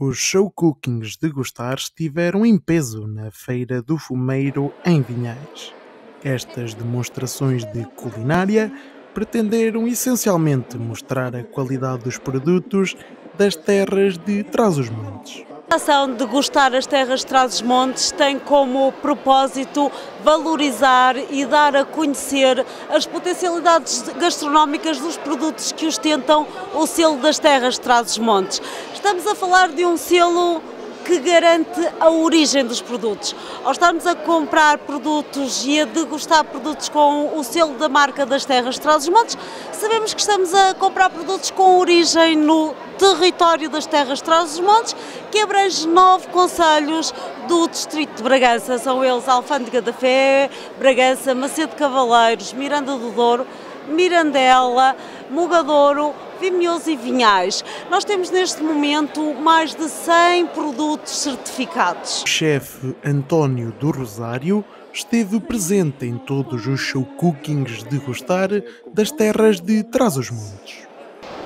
Os show cookings de gostar estiveram em peso na Feira do Fumeiro em Vinhais. Estas demonstrações de culinária pretenderam essencialmente mostrar a qualidade dos produtos das terras de Trás-os-Montes. A ação de gostar as terras de Trás-os-Montes tem como propósito valorizar e dar a conhecer as potencialidades gastronómicas dos produtos que ostentam o selo das terras de Trás-os-Montes. Estamos a falar de um selo que garante a origem dos produtos. Ao estarmos a comprar produtos e a degustar produtos com o selo da marca das terras de Trás-os-Montes, sabemos que estamos a comprar produtos com origem no território das terras de Trás-os-Montes, que abrange nove conselhos do distrito de Bragança. São eles Alfândega da Fé, Bragança, Macedo Cavaleiros, Miranda do Douro, Mirandela, Mugadouro, Vimioso e Vinhais. Nós temos neste momento mais de 100 produtos certificados. O chefe António do Rosário esteve presente em todos os show cookings de gostar das terras de Trás-os-Montes.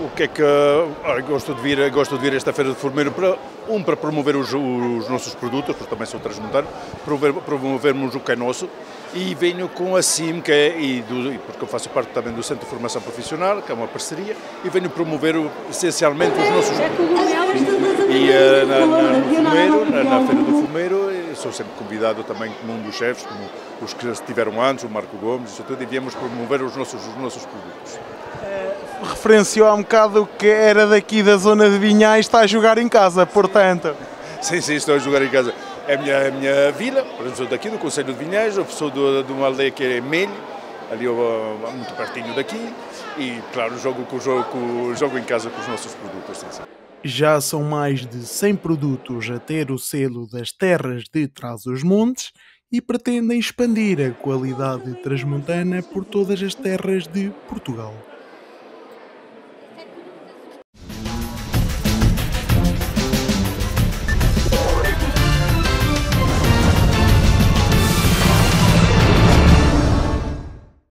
O que é que olha, gosto de vir, gosto de vir esta feira de Formeiro para um para promover os, os nossos produtos, porque também sou transmontano, promover, promovermos o que é nosso e venho com a CIM, que é, e do, porque eu faço parte também do Centro de Formação Profissional, que é uma parceria, e venho promover essencialmente os nossos produtos. E uh, na, na, no Fumeiro, na, na Feira do Fumeiro, sou sempre convidado também como um dos chefes, como os que estiveram antes, o Marco Gomes, isso tudo, e viemos promover os nossos, os nossos produtos referenciou há um bocado que era daqui da zona de Vinhais, está a jogar em casa, portanto. Sim, sim, estou a jogar em casa. É a minha, é a minha vila, sou daqui do Conselho de eu sou de, de uma aldeia que é Melho, ali eu, muito pertinho daqui, e claro, jogo, jogo, jogo em casa com os nossos produtos. Já são mais de 100 produtos a ter o selo das terras de Trás-os-Montes e pretendem expandir a qualidade transmontana por todas as terras de Portugal.